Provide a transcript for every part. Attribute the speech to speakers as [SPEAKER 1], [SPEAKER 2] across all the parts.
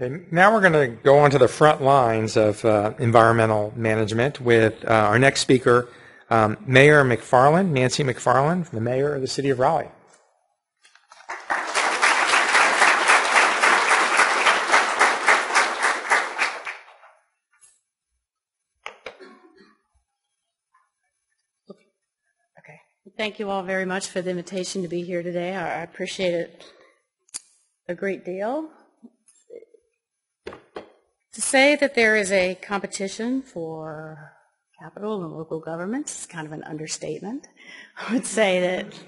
[SPEAKER 1] Okay, now we're going to go on to the front lines of uh, environmental management with uh, our next speaker, um, Mayor McFarlane, Nancy McFarlane, the mayor of the city of Raleigh.
[SPEAKER 2] Okay. Thank you all very much for the invitation to be here today. I I appreciate it a great deal. To say that there is a competition for capital and local governments is kind of an understatement. I would say that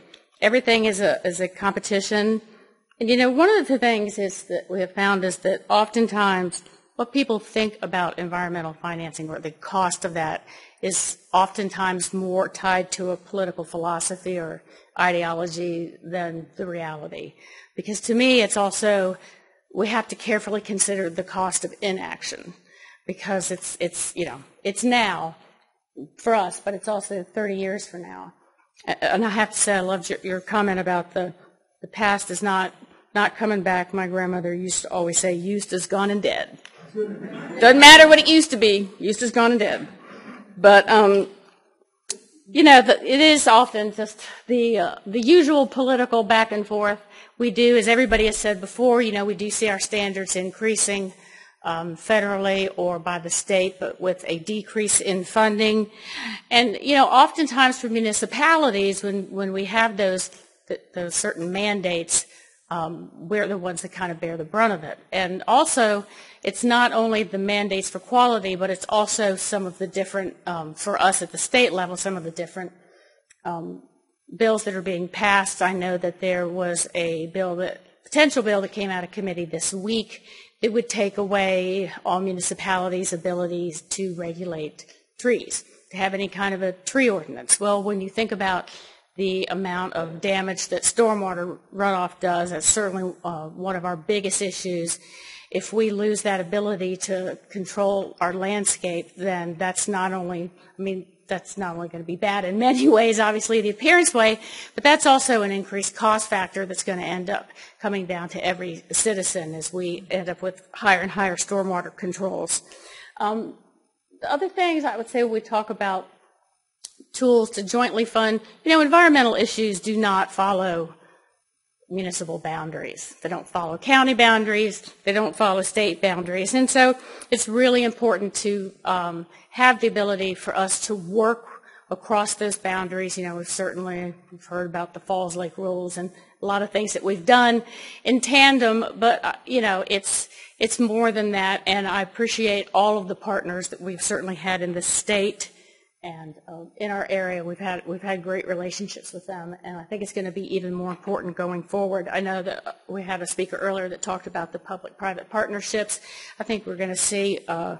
[SPEAKER 2] everything is a, is a competition. And you know, one of the things is that we have found is that oftentimes what people think about environmental financing or the cost of that is oftentimes more tied to a political philosophy or ideology than the reality. Because to me, it's also, we have to carefully consider the cost of inaction because it's, it's, you know, it's now for us, but it's also 30 years from now. And I have to say, I loved your, your comment about the, the past is not, not coming back. My grandmother used to always say, used is gone and dead. Doesn't matter what it used to be, used is gone and dead. But, um, you know, the, it is often just the, uh, the usual political back and forth. We do, as everybody has said before, you know, we do see our standards increasing um, federally or by the state, but with a decrease in funding. And, you know, oftentimes for municipalities, when, when we have those, those certain mandates, um, we're the ones that kind of bear the brunt of it. And also, it's not only the mandates for quality, but it's also some of the different, um, for us at the state level, some of the different um, bills that are being passed. I know that there was a bill that, potential bill that came out of committee this week it would take away all municipalities' abilities to regulate trees, to have any kind of a tree ordinance. Well, when you think about the amount of damage that stormwater runoff does, that's certainly uh, one of our biggest issues. If we lose that ability to control our landscape, then that's not only, I mean, that's not only going to be bad in many ways, obviously the appearance way, but that's also an increased cost factor that's going to end up coming down to every citizen as we end up with higher and higher stormwater controls. Um, the other things I would say we talk about tools to jointly fund, you know, environmental issues do not follow municipal boundaries. They don't follow county boundaries. They don't follow state boundaries. And so it's really important to um, have the ability for us to work across those boundaries. You know, we've certainly we've heard about the Falls Lake rules and a lot of things that we've done in tandem, but, uh, you know, it's, it's more than that. And I appreciate all of the partners that we've certainly had in the state and uh, in our area, we've had we've had great relationships with them, and I think it's going to be even more important going forward. I know that we had a speaker earlier that talked about the public-private partnerships. I think we're going to see uh,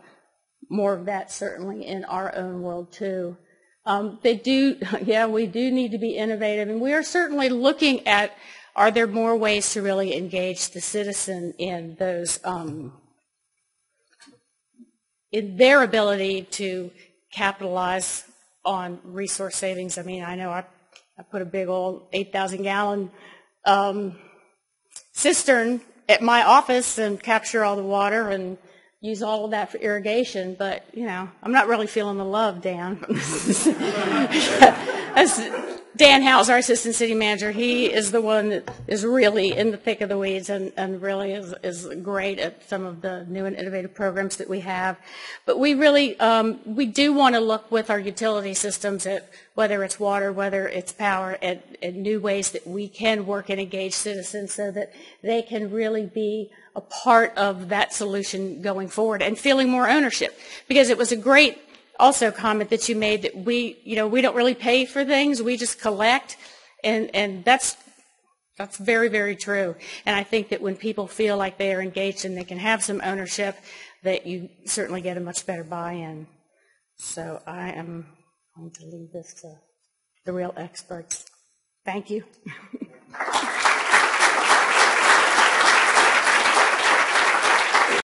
[SPEAKER 2] more of that certainly in our own world too. Um, they do, yeah, we do need to be innovative, and we are certainly looking at are there more ways to really engage the citizen in those um, in their ability to capitalize on resource savings. I mean, I know I, I put a big old 8,000 gallon um, cistern at my office and capture all the water and use all of that for irrigation, but you know, I'm not really feeling the love, Dan. As Dan Howes, our assistant city manager, he is the one that is really in the thick of the weeds and, and really is, is great at some of the new and innovative programs that we have. But we really, um, we do want to look with our utility systems at whether it's water, whether it's power, at, at new ways that we can work and engage citizens so that they can really be a part of that solution going forward and feeling more ownership. Because it was a great also comment that you made that we, you know, we don't really pay for things, we just collect, and, and that's, that's very, very true. And I think that when people feel like they are engaged and they can have some ownership, that you certainly get a much better buy-in. So I am going to leave this to the real experts. Thank you.